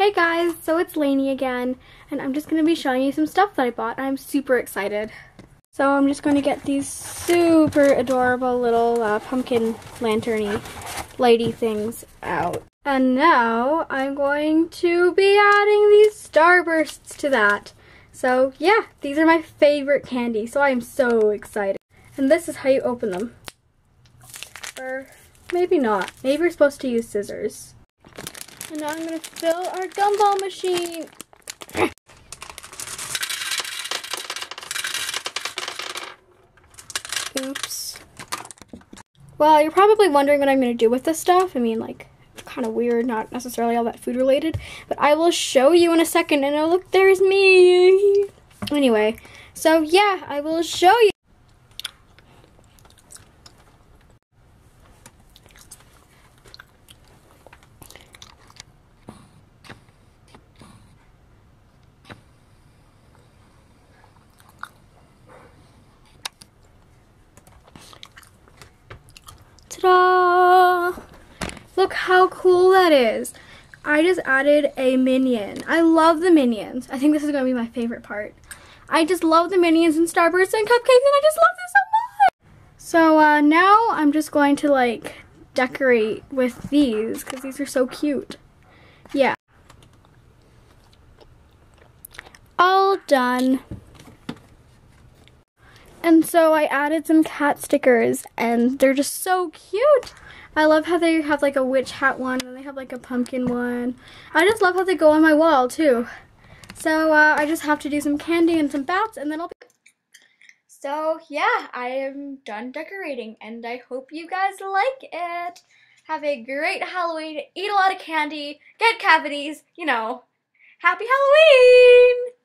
Hey guys, so it's Lanie again, and I'm just going to be showing you some stuff that I bought. I'm super excited. So I'm just going to get these super adorable little uh, pumpkin lanterny lighty things out. And now I'm going to be adding these starbursts to that. So yeah, these are my favorite candy, so I'm so excited. And this is how you open them. Or maybe not. Maybe you're supposed to use scissors. And now I'm going to fill our gumball machine. Oops. Well, you're probably wondering what I'm going to do with this stuff. I mean, like, kind of weird, not necessarily all that food related. But I will show you in a second. And oh, look, there's me. Anyway, so yeah, I will show you. Ta-da! Look how cool that is. I just added a minion. I love the minions. I think this is going to be my favorite part. I just love the minions and Starbursts and cupcakes and I just love this so much. So uh, now I'm just going to like decorate with these because these are so cute. Yeah. All done. And so I added some cat stickers and they're just so cute. I love how they have like a witch hat one and they have like a pumpkin one. I just love how they go on my wall too. So uh, I just have to do some candy and some bats and then I'll be... So yeah, I am done decorating and I hope you guys like it. Have a great Halloween, eat a lot of candy, get cavities, you know. Happy Halloween!